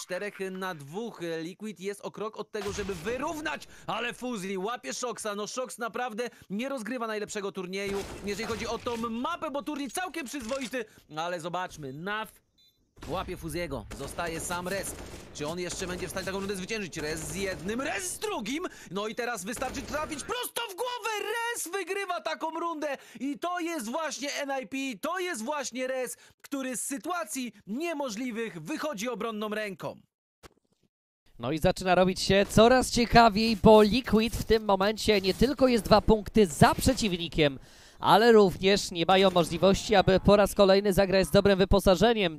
czterech na dwóch. Liquid jest o krok od tego, żeby wyrównać, ale Fuzli łapie Shoxa. No Shox naprawdę nie rozgrywa najlepszego turnieju, jeżeli chodzi o tą mapę, bo turniej całkiem przyzwoity, ale zobaczmy, Naf Łapie Fuziego, zostaje sam Rez. Czy on jeszcze będzie w stanie taką rundę zwyciężyć? Rez z jednym, Rez z drugim! No i teraz wystarczy trafić prosto w głowę! Rez wygrywa taką rundę! I to jest właśnie NIP, to jest właśnie Rez, który z sytuacji niemożliwych wychodzi obronną ręką. No i zaczyna robić się coraz ciekawiej, bo Liquid w tym momencie nie tylko jest dwa punkty za przeciwnikiem, ale również nie mają możliwości, aby po raz kolejny zagrać z dobrym wyposażeniem.